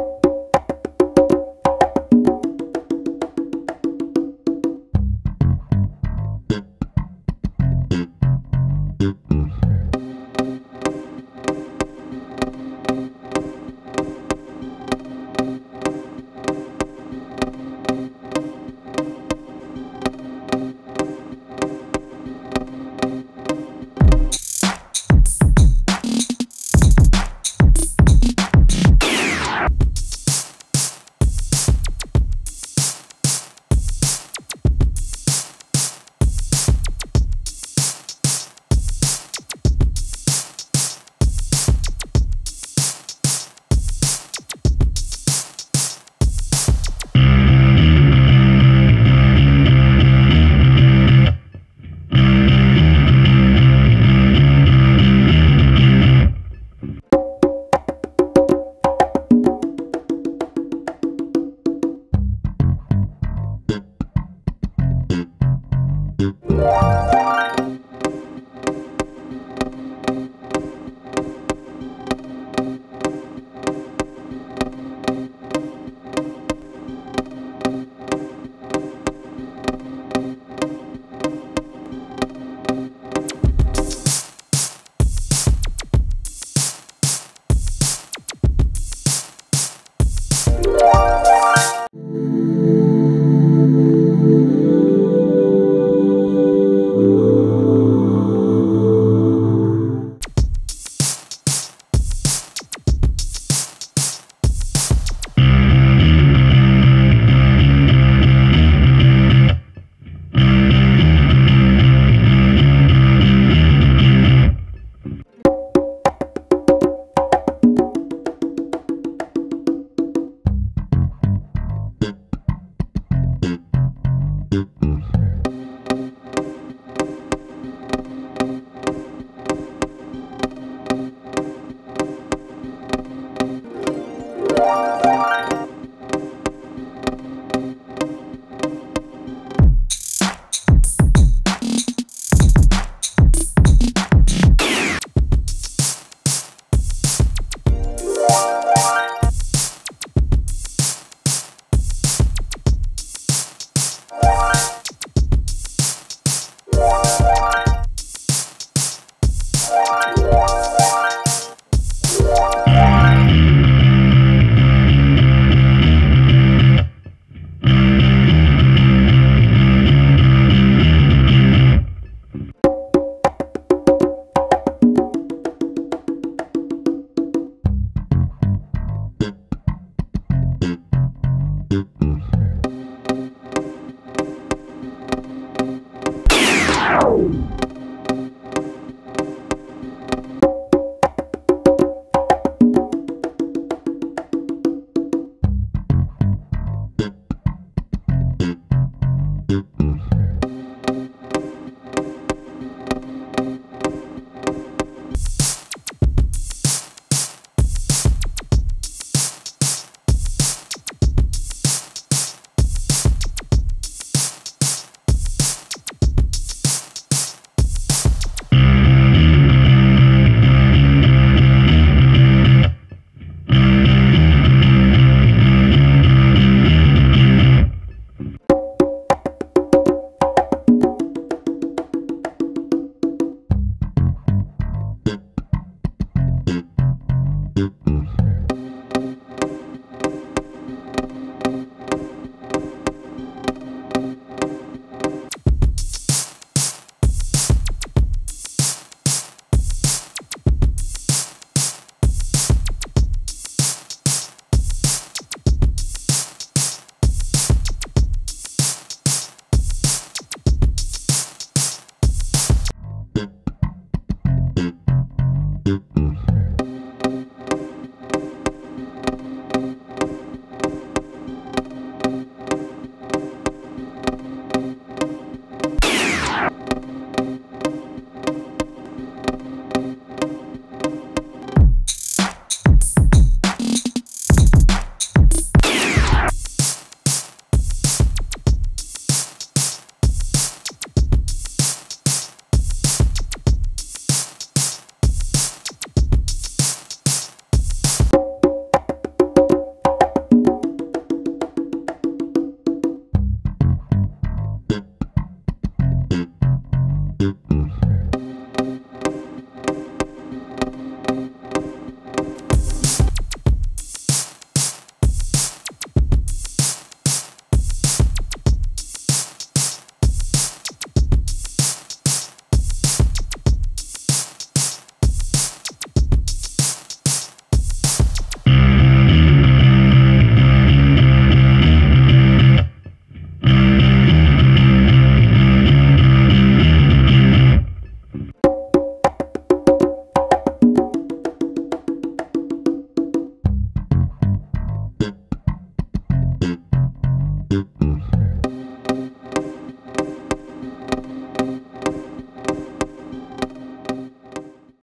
you Oh.